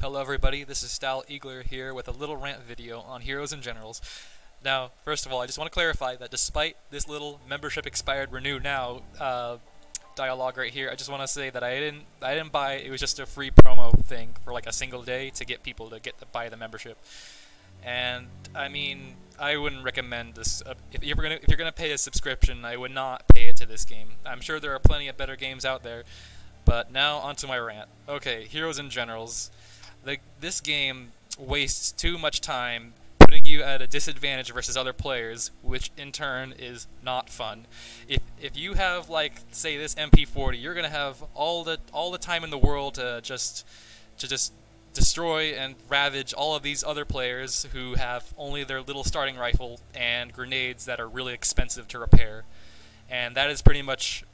Hello everybody, this is Stal Eagler here with a little rant video on Heroes and Generals. Now, first of all, I just want to clarify that despite this little membership expired renew now uh, dialogue right here, I just want to say that I didn't I didn't buy it was just a free promo thing for like a single day to get people to get to buy the membership. And I mean, I wouldn't recommend this. Uh, if you're gonna if you're gonna pay a subscription, I would not pay it to this game. I'm sure there are plenty of better games out there. But now onto my rant. Okay, Heroes and Generals. The, this game wastes too much time putting you at a disadvantage versus other players, which in turn is not fun. If if you have like say this MP40, you're gonna have all the all the time in the world to just to just destroy and ravage all of these other players who have only their little starting rifle and grenades that are really expensive to repair. And that is pretty much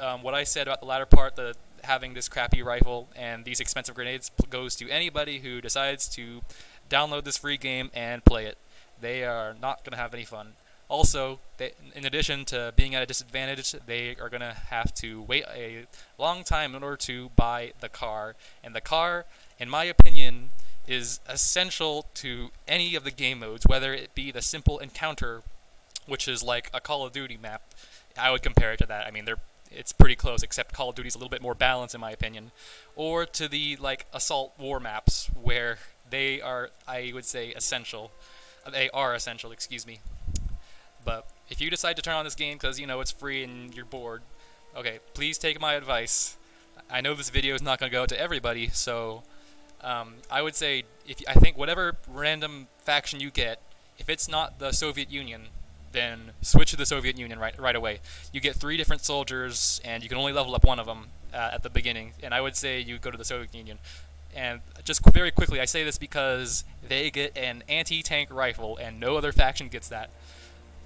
um, what I said about the latter part. The having this crappy rifle and these expensive grenades goes to anybody who decides to download this free game and play it. They are not going to have any fun. Also, they, in addition to being at a disadvantage, they are going to have to wait a long time in order to buy the car. And the car, in my opinion, is essential to any of the game modes, whether it be the simple encounter, which is like a Call of Duty map. I would compare it to that. I mean, they're it's pretty close, except Call of Duty's a little bit more balanced in my opinion. Or to the like assault war maps where they are, I would say, essential. They are essential, excuse me. But if you decide to turn on this game because you know it's free and you're bored, okay, please take my advice. I know this video is not going to go out to everybody, so um, I would say if I think whatever random faction you get, if it's not the Soviet Union, then switch to the Soviet Union right right away. You get three different soldiers, and you can only level up one of them uh, at the beginning. And I would say you go to the Soviet Union. And just very quickly, I say this because they get an anti-tank rifle, and no other faction gets that.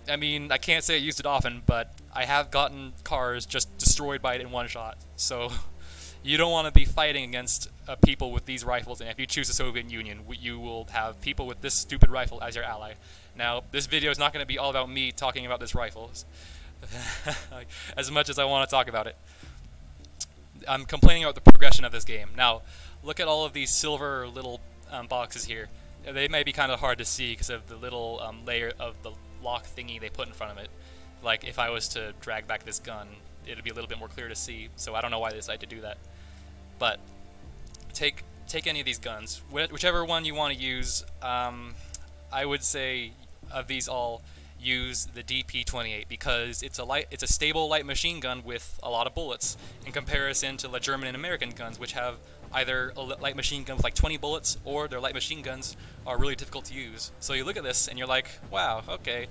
I mean, I can't say I used it often, but I have gotten cars just destroyed by it in one shot. So you don't want to be fighting against uh, people with these rifles, and if you choose the Soviet Union, you will have people with this stupid rifle as your ally. Now, this video is not going to be all about me talking about this rifle, as much as I want to talk about it. I'm complaining about the progression of this game. Now, look at all of these silver little um, boxes here. They may be kind of hard to see because of the little um, layer of the lock thingy they put in front of it. Like, if I was to drag back this gun, it would be a little bit more clear to see, so I don't know why they decided to do that. But take take any of these guns, Wh whichever one you want to use. Um, I would say of these all use the DP-28 because it's a light, it's a stable light machine gun with a lot of bullets in comparison to the German and American guns, which have either a light machine gun with like 20 bullets or their light machine guns are really difficult to use. So you look at this and you're like, wow, okay,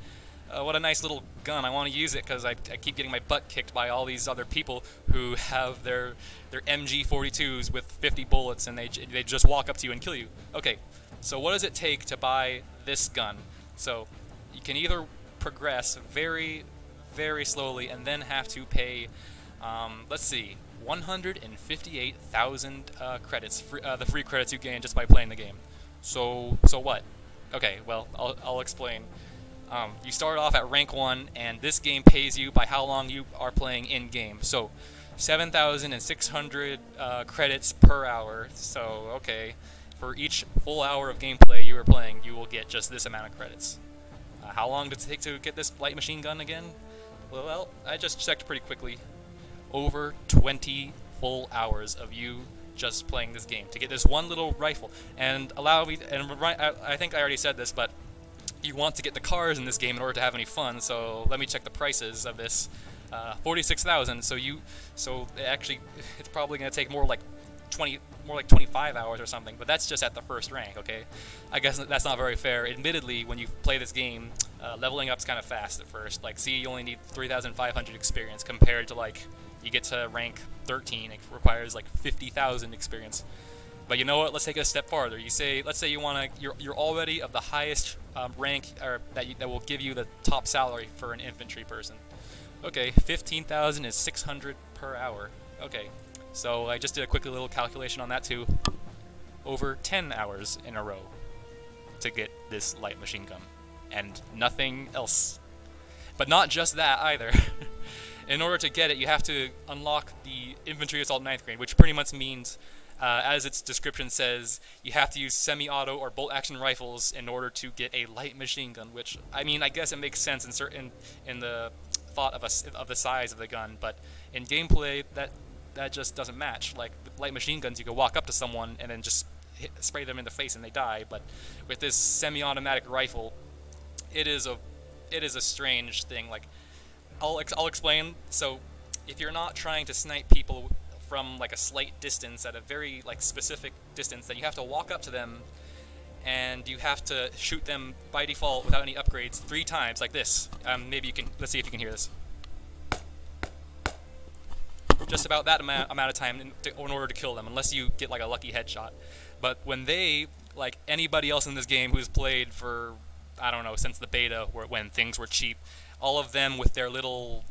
uh, what a nice little gun. I want to use it because I, I, keep getting my butt kicked by all these other people who have their their MG42s with 50 bullets and they, they just walk up to you and kill you. Okay, so what does it take to buy this gun? So you can either progress very, very slowly and then have to pay, um, let's see, 158,000 uh, credits, free, uh, the free credits you gain just by playing the game. So, so what? Okay, well, I'll, I'll explain. Um, you start off at rank 1, and this game pays you by how long you are playing in-game. So, 7,600 uh, credits per hour. So, okay, for each full hour of gameplay you are playing, you will get just this amount of credits. Uh, how long does it take to get this light machine gun again? Well, I just checked pretty quickly. Over 20 full hours of you just playing this game to get this one little rifle. And allow me, and I think I already said this, but you want to get the cars in this game in order to have any fun. So let me check the prices of this. Uh, Forty-six thousand. So you, so actually, it's probably going to take more like 20, more like 25 hours or something. But that's just at the first rank. Okay, I guess that's not very fair. Admittedly, when you play this game, uh, leveling up's kind of fast at first. Like, see, you only need 3,500 experience compared to like you get to rank 13, it requires like 50,000 experience. But you know what? Let's take it a step farther. You say, let's say you want to, you're, you're already of the highest um, rank, or that you, that will give you the top salary for an infantry person. Okay, 15,000 is 600 per hour. Okay, so I just did a quick little calculation on that too. Over 10 hours in a row to get this light machine gun, and nothing else. But not just that either. in order to get it, you have to unlock the infantry assault ninth grade, which pretty much means Uh, as its description says, you have to use semi-auto or bolt-action rifles in order to get a light machine gun. Which I mean, I guess it makes sense in certain in the thought of a, of the size of the gun, but in gameplay that that just doesn't match. Like with light machine guns, you can walk up to someone and then just hit, spray them in the face and they die. But with this semi-automatic rifle, it is a it is a strange thing. Like I'll ex I'll explain. So if you're not trying to snipe people from like a slight distance at a very like specific distance, then you have to walk up to them and you have to shoot them by default without any upgrades three times like this. Um, maybe you can, let's see if you can hear this. Just about that amount, amount of time in, to, in order to kill them, unless you get like a lucky headshot. But when they, like anybody else in this game who's played for, I don't know, since the beta, where, when things were cheap, all of them with their little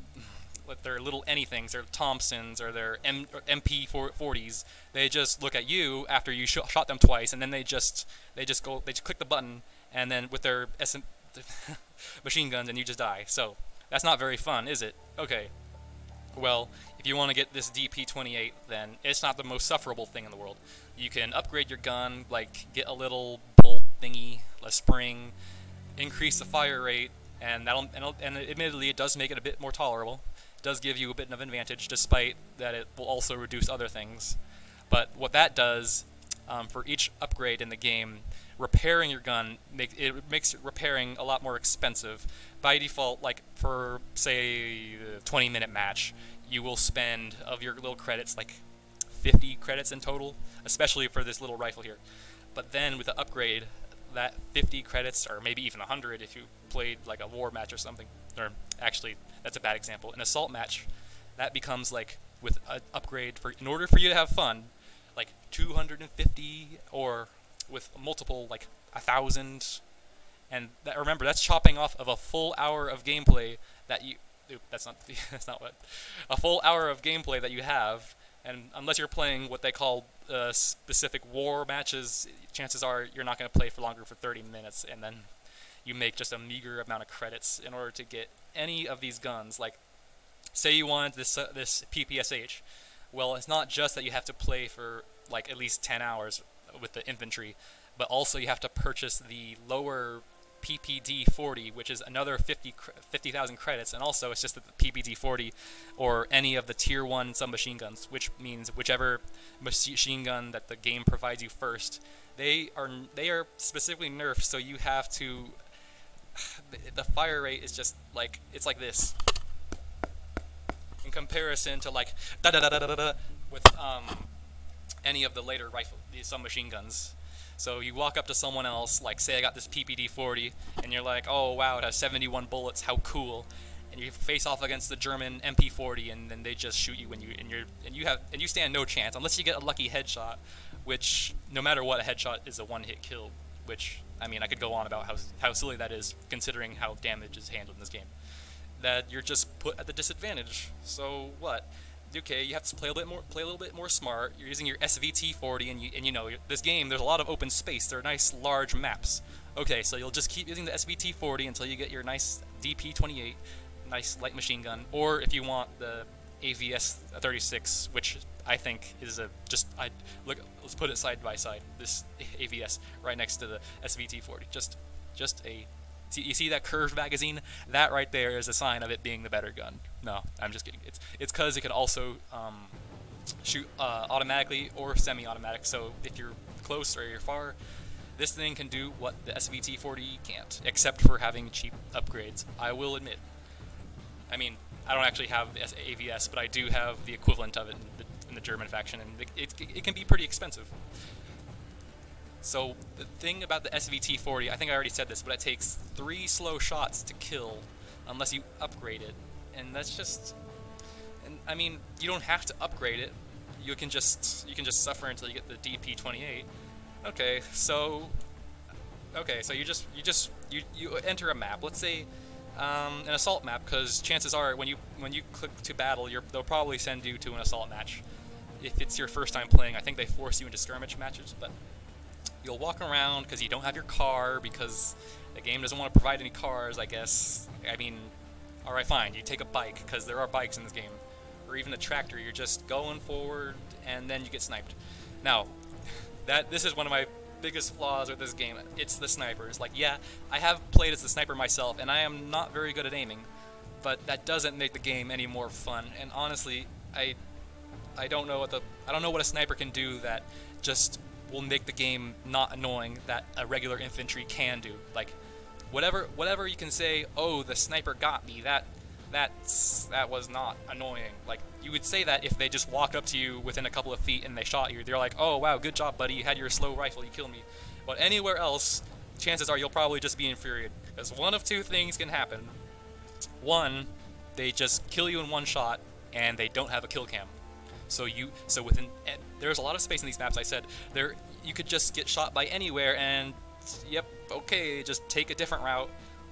with their little anythings, their Thompsons or their M or MP40s, they just look at you after you sh shot them twice, and then they just they just go they just click the button, and then with their SM machine guns, and you just die. So that's not very fun, is it? Okay. Well, if you want to get this DP28, then it's not the most sufferable thing in the world. You can upgrade your gun, like get a little bolt thingy, a spring, increase the fire rate, and that'll and, and admittedly it does make it a bit more tolerable does give you a bit of an advantage, despite that it will also reduce other things. But what that does um, for each upgrade in the game, repairing your gun make, it makes repairing a lot more expensive. By default, like for say a 20 minute match, you will spend of your little credits like 50 credits in total, especially for this little rifle here. But then with the upgrade, that 50 credits, or maybe even 100 if you played like a war match or something, or actually that's a bad example. An assault match, that becomes like with an upgrade for in order for you to have fun, like 250 or with multiple like a thousand. And that, remember, that's chopping off of a full hour of gameplay that you. Oop, that's not. that's not what. A full hour of gameplay that you have, and unless you're playing what they call uh, specific war matches, chances are you're not going to play for longer for 30 minutes, and then you make just a meager amount of credits in order to get any of these guns. Like, say you wanted this uh, this PPSH. Well, it's not just that you have to play for like at least 10 hours with the infantry, but also you have to purchase the lower PPD 40, which is another 50 50,000 credits, and also it's just that the PPD 40 or any of the tier 1 submachine guns, which means whichever machine gun that the game provides you first. They are they are specifically nerfed, so you have to the, fire rate is just like it's like this in comparison to like da da da da da da with um, any of the later rifle these submachine guns. So you walk up to someone else, like say I got this PPD 40, and you're like, oh wow, it has 71 bullets, how cool. And you face off against the German MP40, and then they just shoot you, and you and you're and you have and you stand no chance unless you get a lucky headshot, which no matter what, a headshot is a one-hit kill which, I mean, I could go on about how, how silly that is, considering how damage is handled in this game. That you're just put at the disadvantage. So what? Okay, you have to play a little bit more, play a little bit more smart. You're using your SVT-40, and you, and you know this game. There's a lot of open space. There are nice large maps. Okay, so you'll just keep using the SVT-40 until you get your nice DP-28, nice light machine gun, or if you want the AVS-36, which I think is a just I look. Let's put it side by side. This AVS right next to the SVT40. Just just a. See, you see that curved magazine? That right there is a sign of it being the better gun. No, I'm just kidding. It's it's because it can also um, shoot uh, automatically or semi-automatic. So if you're close or you're far, this thing can do what the SVT40 can't, except for having cheap upgrades. I will admit. I mean, I don't actually have the AVS, but I do have the equivalent of it the German faction, and it, it, it can be pretty expensive. So the thing about the SVT-40, I think I already said this, but it takes three slow shots to kill unless you upgrade it, and that's just, and I mean, you don't have to upgrade it. You can just you can just suffer until you get the DP-28. Okay, so okay, so you just you just you you enter a map. Let's say um, an assault map, because chances are when you when you click to battle, they'll probably send you to an assault match if it's your first time playing, I think they force you into skirmish matches, but you'll walk around because you don't have your car because the game doesn't want to provide any cars, I guess. I mean, alright, fine, you take a bike because there are bikes in this game, or even a tractor. You're just going forward and then you get sniped. Now, that this is one of my biggest flaws with this game. It's the snipers. Like, yeah, I have played as the sniper myself, and I am not very good at aiming, but that doesn't make the game any more fun. And honestly, I, I don't know what the I don't know what a sniper can do that just will make the game not annoying that a regular infantry can do. Like, whatever whatever you can say, oh, the sniper got me. That that's that was not annoying. Like you would say that if they just walk up to you within a couple of feet and they shot you, they're like, "Oh wow, good job, buddy. You had your slow rifle. You killed me." But anywhere else, chances are you'll probably just be infuriated because one of two things can happen. One, they just kill you in one shot and they don't have a kill cam. So you so within eh, there's a lot of space in these maps. I said there you could just get shot by anywhere and yep, okay, just take a different route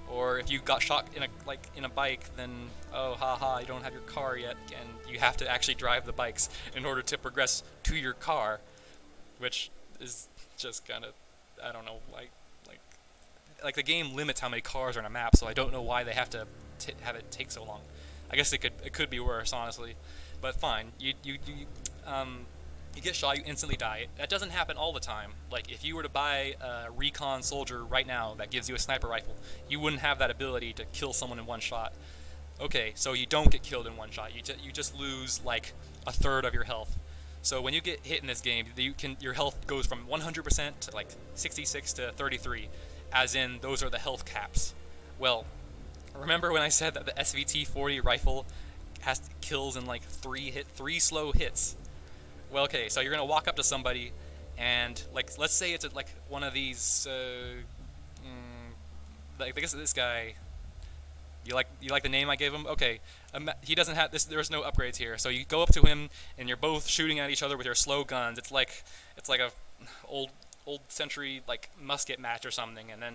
or if you got shot in a like in a bike, then oh haha, you don't have your car yet, and you have to actually drive the bikes in order to progress to your car, which is just kind of I don't know like like like the game limits how many cars are on a map, so I don't know why they have to have it take so long. I guess it could it could be worse, honestly, but fine. You you you um you get shot, you instantly die. That doesn't happen all the time. Like, if you were to buy a recon soldier right now that gives you a sniper rifle, you wouldn't have that ability to kill someone in one shot. Okay, so you don't get killed in one shot. You, you just lose, like, a third of your health. So when you get hit in this game, you can your health goes from 100% to, like, 66 to 33, as in those are the health caps. Well, remember when I said that the SVT-40 rifle has kills in, like, three hit, three slow hits? Well, okay, so you're gonna walk up to somebody, and like, let's say it's a, like one of these, uh, mm, like I guess this guy. You like you like the name I gave him? Okay, um, he doesn't have this. There's no upgrades here, so you go up to him and you're both shooting at each other with your slow guns. It's like it's like a old old century like musket match or something, and then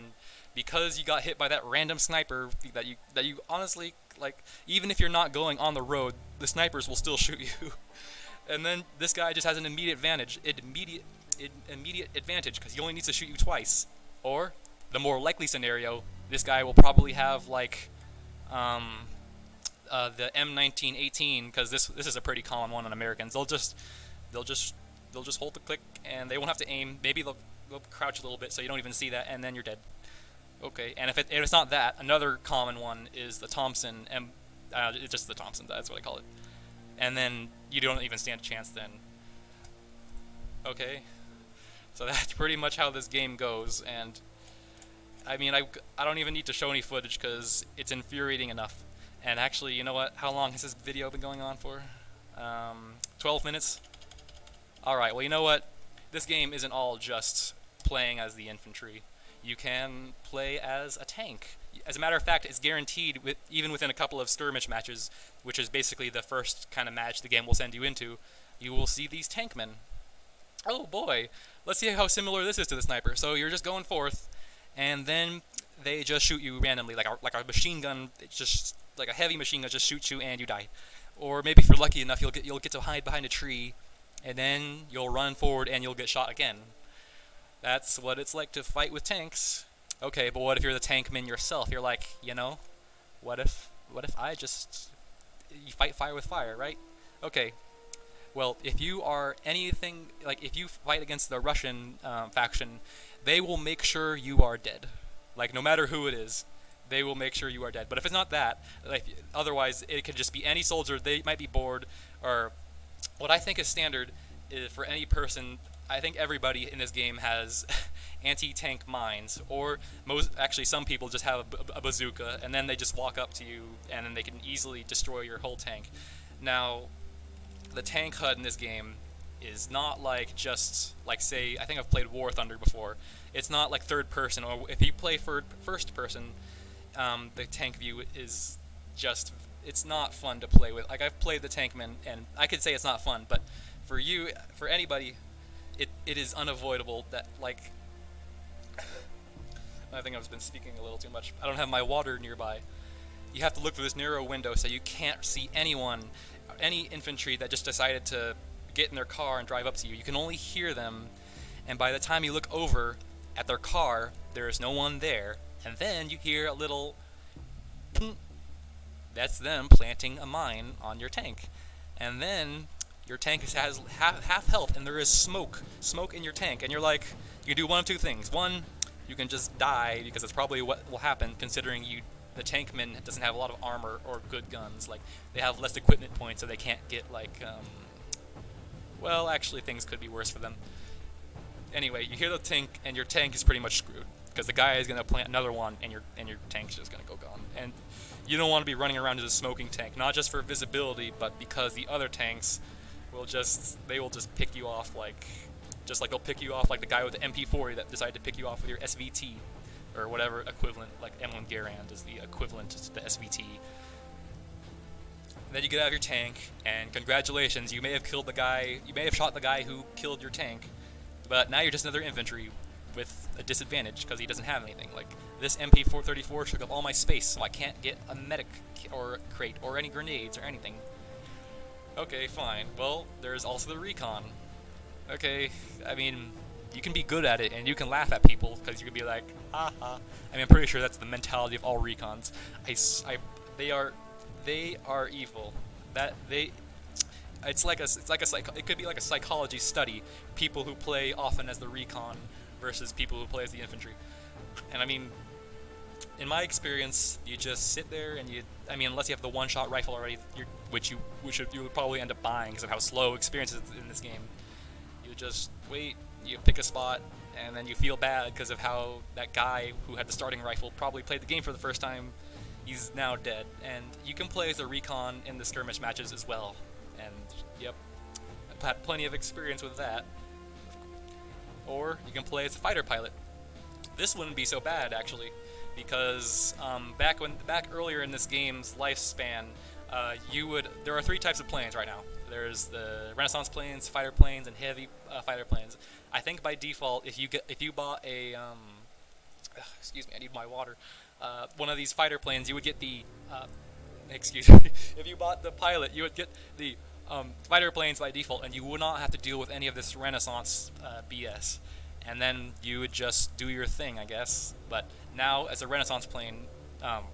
because you got hit by that random sniper that you that you honestly like, even if you're not going on the road, the snipers will still shoot you. and then this guy just has an immediate advantage, immediate, immediate advantage because he only needs to shoot you twice. Or the more likely scenario, this guy will probably have like um, uh, the M1918 because this this is a pretty common one on Americans. They'll just they'll just they'll just hold the click and they won't have to aim. Maybe they'll, they'll crouch a little bit so you don't even see that, and then you're dead. Okay, and if, it, if it's not that, another common one is the Thompson M. Uh, it's just the Thompson. That's what I call it and then you don't even stand a chance then. Okay, so that's pretty much how this game goes, and I mean, I, I don't even need to show any footage because it's infuriating enough. And actually, you know what? How long has this video been going on for? Um, 12 minutes? Alright, well you know what? This game isn't all just playing as the infantry. You can play as a tank as a matter of fact, it's guaranteed with, even within a couple of skirmish matches, which is basically the first kind of match the game will send you into. You will see these tankmen. Oh boy, let's see how similar this is to the sniper. So you're just going forth, and then they just shoot you randomly, like a, like a machine gun. Just like a heavy machine gun just shoots you and you die. Or maybe if you're lucky enough, you'll get you'll get to hide behind a tree, and then you'll run forward and you'll get shot again. That's what it's like to fight with tanks. Okay, but what if you're the tankman yourself? You're like, you know, what if what if I just you fight fire with fire, right? Okay. Well, if you are anything like if you fight against the Russian um, faction, they will make sure you are dead. Like no matter who it is, they will make sure you are dead. But if it's not that, like otherwise it could just be any soldier. They might be bored, or what I think is standard is for any person I think everybody in this game has anti-tank mines, or most actually some people just have a, bazooka, and then they just walk up to you, and then they can easily destroy your whole tank. Now, the tank HUD in this game is not like just like say I think I've played War Thunder before. It's not like third person, or if you play first person, um, the tank view is just it's not fun to play with. Like I've played the Tankman, and I could say it's not fun, but for you, for anybody it, it is unavoidable that, like... I think I've been speaking a little too much. I don't have my water nearby. You have to look through this narrow window so you can't see anyone, any infantry that just decided to get in their car and drive up to you. You can only hear them, and by the time you look over at their car, there is no one there, and then you hear a little... That's them planting a mine on your tank. And then your tank has half, half health and there is smoke, smoke in your tank, and you're like, you can do one of two things. One, you can just die because that's probably what will happen considering you the tankman doesn't have a lot of armor or good guns. Like they have less equipment points, so they can't get like. Um, well, actually, things could be worse for them. Anyway, you hear the tank, and your tank is pretty much screwed because the guy is gonna plant another one, and your and your tank's just gonna go gone. And you don't want to be running around as a smoking tank, not just for visibility, but because the other tanks will just they will just pick you off like just like they'll pick you off like the guy with the MP40 that decided to pick you off with your SVT or whatever equivalent, like M1 Garand is the equivalent to the SVT. And then you get out of your tank, and congratulations, you may have killed the guy, you may have shot the guy who killed your tank, but now you're just another infantry with a disadvantage because he doesn't have anything. Like, this MP434 took up all my space, so I can't get a medic or crate or any grenades or anything. Okay, fine. Well, there's also the recon. Okay, I mean, you can be good at it and you can laugh at people because you can be like, ha ha. I mean, I'm pretty sure that's the mentality of all recons. I, I, they are, they are evil. That they, it's like a, it's like a it could be like a psychology study. People who play often as the recon versus people who play as the infantry. And I mean, in my experience, you just sit there and you, I mean, unless you have the one-shot rifle already, which you, which you would probably end up buying because of how slow experience is in this game. You just wait, you pick a spot, and then you feel bad because of how that guy who had the starting rifle probably played the game for the first time. He's now dead, and you can play as a recon in the skirmish matches as well. And yep, I've had plenty of experience with that. Or you can play as a fighter pilot. This wouldn't be so bad actually, because um, back when back earlier in this game's lifespan, uh, you would there are three types of planes right now. There's the reconnaissance planes, fighter planes, and heavy uh, fighter planes. I think by default, if you get if you bought a um, excuse me, I need my water. Uh, one of these fighter planes, you would get the uh, excuse me. if you bought the pilot, you would get the um, fighter planes by default, and you would not have to deal with any of this reconnaissance uh, BS. And then you would just do your thing, I guess. But now, as a reconnaissance plane, um,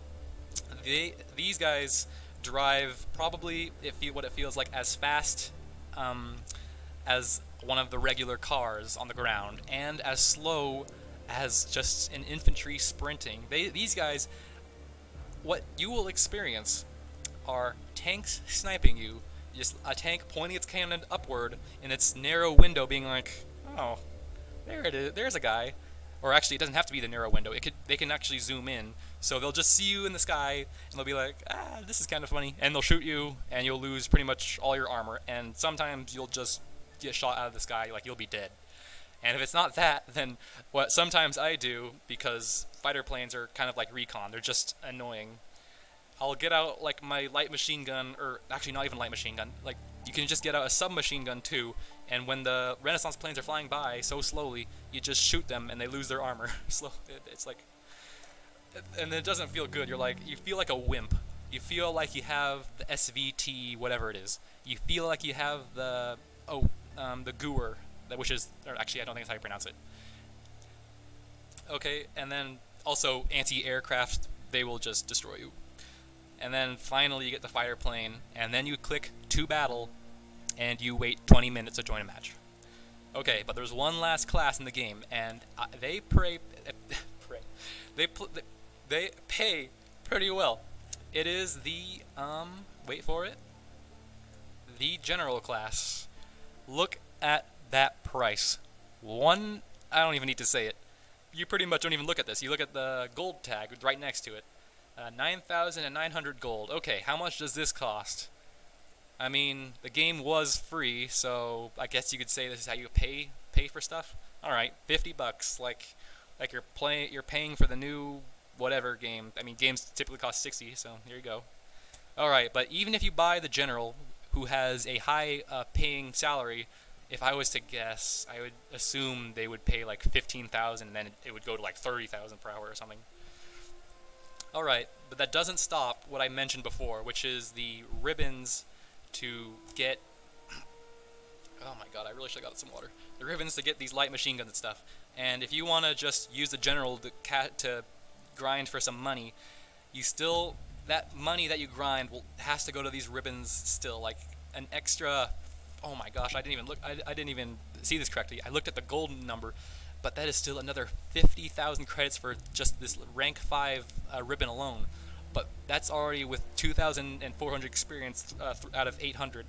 they these guys drive probably it feel what it feels like as fast um, as one of the regular cars on the ground and as slow as just an infantry sprinting. They, these guys, what you will experience are tanks sniping you, just a tank pointing its cannon upward in its narrow window being like, oh, there it is, there's a guy. Or actually, it doesn't have to be the narrow window. It could, they can actually zoom in. So they'll just see you in the sky, and they'll be like, ah, this is kind of funny. And they'll shoot you, and you'll lose pretty much all your armor. And sometimes you'll just get shot out of the sky, like you'll be dead. And if it's not that, then what sometimes I do, because fighter planes are kind of like recon, they're just annoying. I'll get out like my light machine gun, or actually not even light machine gun, like you can just get out a submachine gun too, and when the reconnaissance planes are flying by so slowly, you just shoot them and they lose their armor. Slow, it's like, and it doesn't feel good. You're like, you feel like a wimp. You feel like you have the SVT, whatever it is. You feel like you have the, oh, um, the Gewehr, which is, actually I don't think that's how you pronounce it. Okay, and then also anti-aircraft, they will just destroy you. And then finally you get the fighter plane, and then you click to battle, and you wait 20 minutes to join a match. Okay, but there's one last class in the game, and uh, they pray, pray, they they pay pretty well. It is the um, wait for it, the general class. Look at that price. One, I don't even need to say it. You pretty much don't even look at this. You look at the gold tag right next to it. Uh, 9,900 gold. Okay, how much does this cost? I mean, the game was free, so I guess you could say this is how you pay pay for stuff. All right, 50 bucks. Like, like you're playing, you're paying for the new whatever game. I mean, games typically cost 60, so here you go. All right, but even if you buy the general, who has a high uh, paying salary, if I was to guess, I would assume they would pay like 15,000 and then it, would go to like 30,000 per hour or something. Alright, but that doesn't stop what I mentioned before, which is the ribbons to get... oh my god, I really should have got some water. The ribbons to get these light machine guns and stuff. And if you want to just use the general to, to grind for some money, you still that money that you grind will has to go to these ribbons still. Like an extra oh my gosh, I didn't even look. I, I didn't even see this correctly. I looked at the golden number, but that is still another 50,000 credits for just this rank five uh, ribbon alone. But that's already with 2,400 experience uh, out of 800.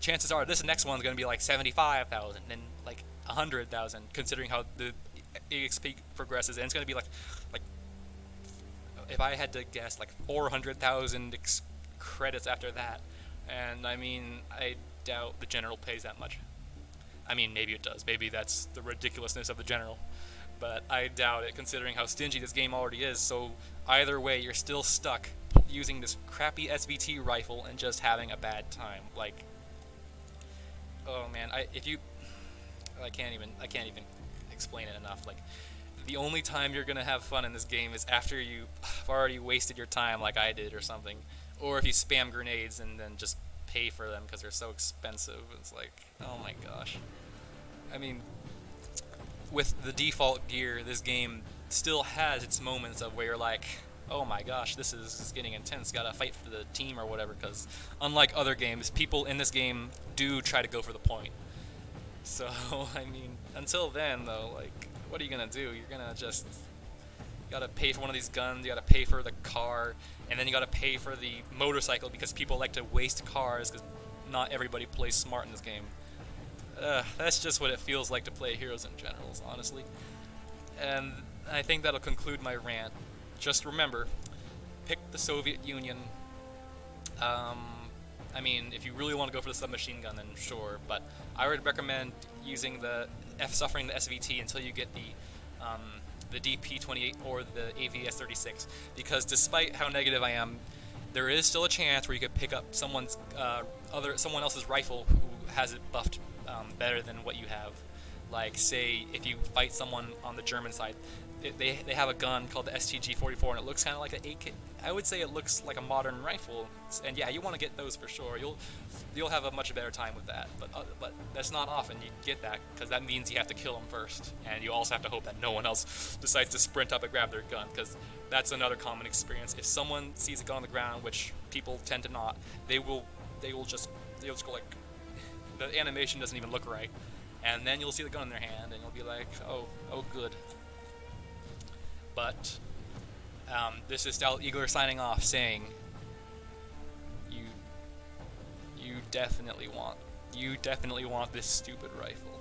Chances are this next one's going to be like 75,000 and like 100,000, considering how the EXP progresses, and it's going to be like like if I had to guess, like 400,000 credits after that. And I mean, I doubt the general pays that much. I mean, maybe it does. Maybe that's the ridiculousness of the general. But I doubt it, considering how stingy this game already is. So either way, you're still stuck using this crappy SVT rifle and just having a bad time. Like, oh man, I if you, I can't even, I can't even explain it enough. Like, the only time you're gonna have fun in this game is after you've already wasted your time, like I did, or something, or if you spam grenades and then just pay for them because they're so expensive. It's like, oh my gosh. I mean, with the default gear, this game still has its moments of where you're like, oh my gosh, this is, this is getting intense. Gotta fight for the team or whatever. Because unlike other games, people in this game do try to go for the point. So I mean, until then though, like what are you gonna do? You're gonna just you gotta pay for one of these guns, you gotta pay for the car, and then you gotta pay for the motorcycle because people like to waste cars because not everybody plays smart in this game. Uh, that's just what it feels like to play Heroes and Generals, honestly. And I think that'll conclude my rant. Just remember, pick the Soviet Union. Um, I mean, if you really want to go for the submachine gun, then sure, but I would recommend using the F suffering the SVT until you get the um, the DP28 or the AVS36 because despite how negative I am, there is still a chance where you could pick up someone's uh, other someone else's rifle who has it buffed um, better than what you have. Like say if you fight someone on the German side, it, they, they have a gun called the STG-44 and it looks kind of like an AK. I would say it looks like a modern rifle, and yeah, you want to get those for sure. You'll you'll have a much better time with that, but uh, but that's not often you get that because that means you have to kill them first, and you also have to hope that no one else decides to sprint up and grab their gun because that's another common experience. If someone sees a gun on the ground, which people tend to not, they will they will just they'll just go like the animation doesn't even look right, and then you'll see the gun in their hand, and you'll be like, oh oh good. But um, this is Stal Eagler signing off, saying, "You, you definitely want, you definitely want this stupid rifle."